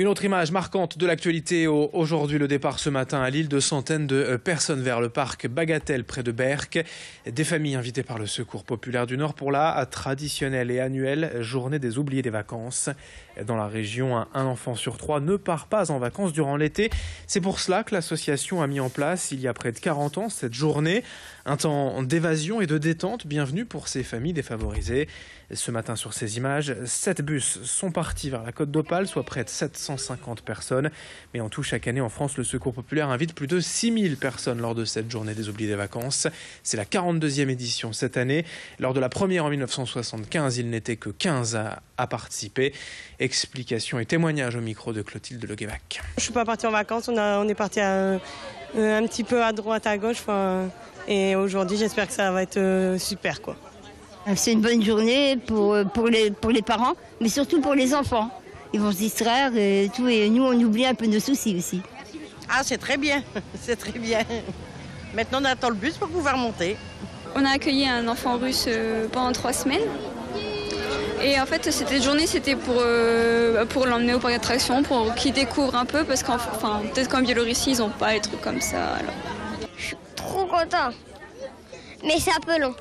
Une autre image marquante de l'actualité aujourd'hui, le départ ce matin à Lille de centaines de euh, personnes vers le parc Bagatelle près de Berck. Des familles invitées par le Secours populaire du Nord pour la traditionnelle et annuelle journée des oubliés des vacances. Dans la région, un enfant sur trois ne part pas en vacances durant l'été. C'est pour cela que l'association a mis en place, il y a près de 40 ans, cette journée. Un temps d'évasion et de détente, bienvenue pour ces familles défavorisées. Ce matin, sur ces images, sept bus sont partis vers la côte d'Opale, soit près de 750 personnes. Mais en tout, chaque année en France, le Secours populaire invite plus de 6000 personnes lors de cette journée des oubliés des vacances. C'est la 42e édition cette année. Lors de la première en 1975, il n'était que 15 à, à participer. Explications et témoignages au micro de Clotilde Leguévac. Je suis pas partie en vacances, on, a, on est parti un, un, petit peu à droite, à gauche. Et aujourd'hui, j'espère que ça va être euh, super. quoi. C'est une bonne journée pour, pour, les, pour les parents, mais surtout pour les enfants. Ils vont se distraire et tout, et nous, on oublie un peu nos soucis aussi. Ah, c'est très bien, c'est très bien. Maintenant, on attend le bus pour pouvoir monter. On a accueilli un enfant russe euh, pendant trois semaines. Et en fait, cette journée, c'était pour, euh, pour l'emmener au parc d'attractions, pour qu'il découvre un peu, parce qu'enfin, peut-être qu'en Biélorussie, ils n'ont pas les trucs comme ça. Alors. Je suis trop content, mais c'est un peu long.